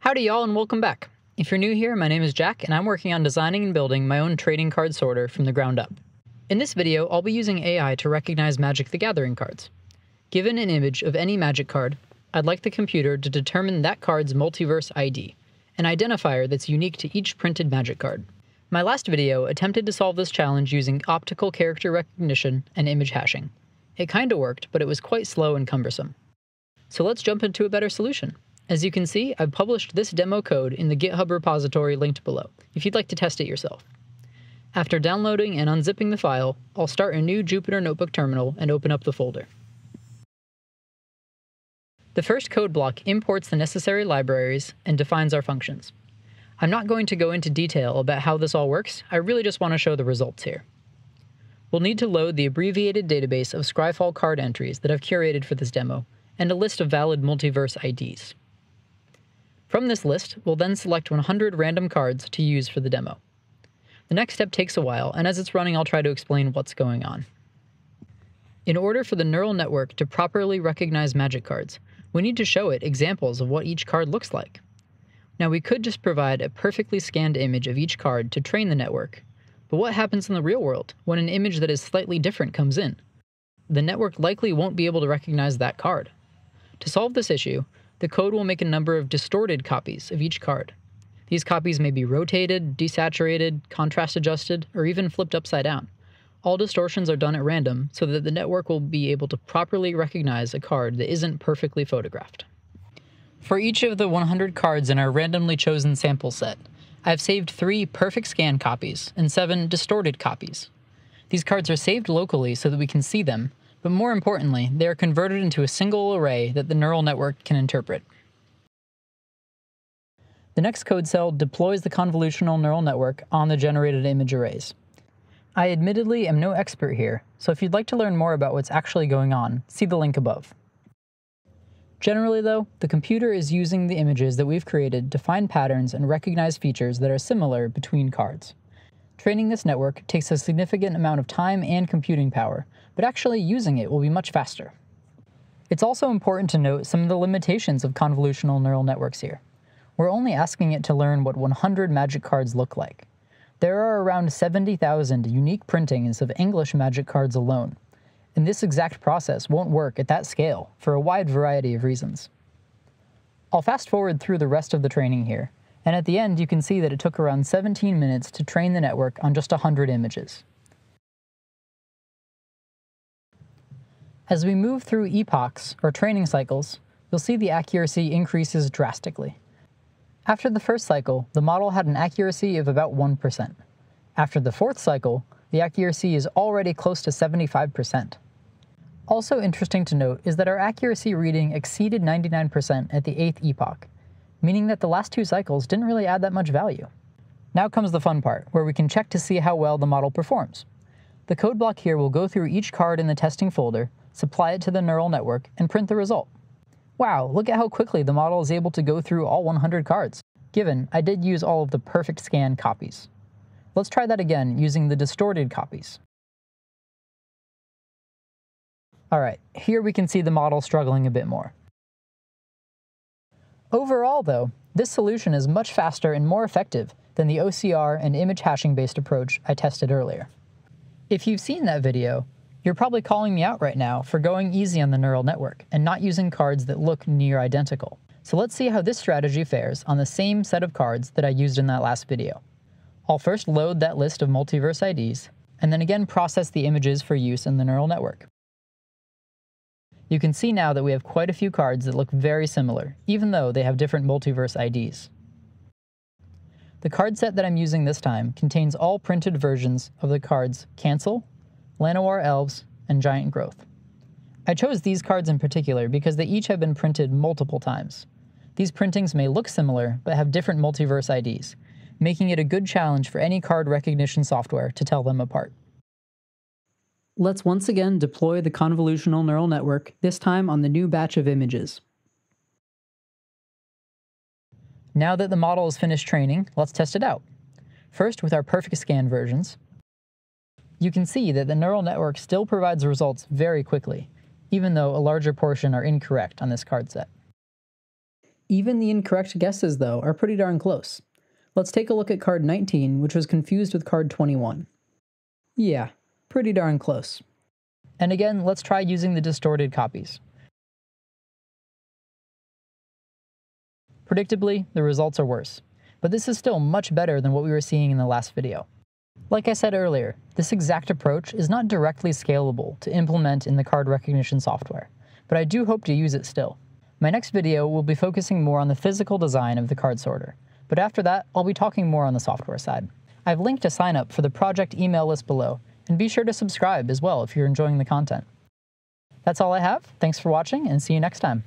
Howdy, y'all, and welcome back. If you're new here, my name is Jack, and I'm working on designing and building my own trading card sorter from the ground up. In this video, I'll be using AI to recognize Magic the Gathering cards. Given an image of any Magic card, I'd like the computer to determine that card's multiverse ID, an identifier that's unique to each printed Magic card. My last video attempted to solve this challenge using optical character recognition and image hashing. It kinda worked, but it was quite slow and cumbersome. So let's jump into a better solution. As you can see, I've published this demo code in the GitHub repository linked below, if you'd like to test it yourself. After downloading and unzipping the file, I'll start a new Jupyter Notebook terminal and open up the folder. The first code block imports the necessary libraries and defines our functions. I'm not going to go into detail about how this all works, I really just want to show the results here. We'll need to load the abbreviated database of Scryfall card entries that I've curated for this demo, and a list of valid multiverse IDs. From this list, we'll then select 100 random cards to use for the demo. The next step takes a while, and as it's running, I'll try to explain what's going on. In order for the neural network to properly recognize magic cards, we need to show it examples of what each card looks like. Now, we could just provide a perfectly scanned image of each card to train the network, but what happens in the real world when an image that is slightly different comes in? The network likely won't be able to recognize that card. To solve this issue, the code will make a number of distorted copies of each card. These copies may be rotated, desaturated, contrast adjusted, or even flipped upside down. All distortions are done at random so that the network will be able to properly recognize a card that isn't perfectly photographed. For each of the 100 cards in our randomly chosen sample set, I've saved three perfect scan copies and seven distorted copies. These cards are saved locally so that we can see them, but more importantly, they are converted into a single array that the neural network can interpret. The next code cell deploys the convolutional neural network on the generated image arrays. I admittedly am no expert here, so if you'd like to learn more about what's actually going on, see the link above. Generally though, the computer is using the images that we've created to find patterns and recognize features that are similar between cards. Training this network takes a significant amount of time and computing power, but actually using it will be much faster. It's also important to note some of the limitations of convolutional neural networks here. We're only asking it to learn what 100 magic cards look like. There are around 70,000 unique printings of English magic cards alone, and this exact process won't work at that scale for a wide variety of reasons. I'll fast forward through the rest of the training here, and at the end, you can see that it took around 17 minutes to train the network on just 100 images. As we move through epochs, or training cycles, you'll see the accuracy increases drastically. After the first cycle, the model had an accuracy of about 1%. After the fourth cycle, the accuracy is already close to 75%. Also interesting to note is that our accuracy reading exceeded 99% at the eighth epoch, meaning that the last two cycles didn't really add that much value. Now comes the fun part, where we can check to see how well the model performs. The code block here will go through each card in the testing folder, supply it to the neural network, and print the result. Wow, look at how quickly the model is able to go through all 100 cards, given I did use all of the perfect scan copies. Let's try that again using the distorted copies. Alright, here we can see the model struggling a bit more. Overall, though, this solution is much faster and more effective than the OCR and image hashing based approach I tested earlier. If you've seen that video, you're probably calling me out right now for going easy on the neural network and not using cards that look near identical. So let's see how this strategy fares on the same set of cards that I used in that last video. I'll first load that list of multiverse IDs, and then again process the images for use in the neural network. You can see now that we have quite a few cards that look very similar, even though they have different multiverse IDs. The card set that I'm using this time contains all printed versions of the cards Cancel, Llanowar Elves, and Giant Growth. I chose these cards in particular because they each have been printed multiple times. These printings may look similar, but have different multiverse IDs, making it a good challenge for any card recognition software to tell them apart. Let's once again deploy the convolutional neural network, this time on the new batch of images. Now that the model is finished training, let's test it out. First with our perfect scan versions. You can see that the neural network still provides results very quickly, even though a larger portion are incorrect on this card set. Even the incorrect guesses, though, are pretty darn close. Let's take a look at card 19, which was confused with card 21. Yeah, pretty darn close. And again, let's try using the distorted copies. Predictably, the results are worse, but this is still much better than what we were seeing in the last video. Like I said earlier, this exact approach is not directly scalable to implement in the card recognition software, but I do hope to use it still. My next video will be focusing more on the physical design of the card sorter, but after that, I'll be talking more on the software side. I've linked a sign up for the project email list below, and be sure to subscribe as well if you're enjoying the content. That's all I have. Thanks for watching, and see you next time.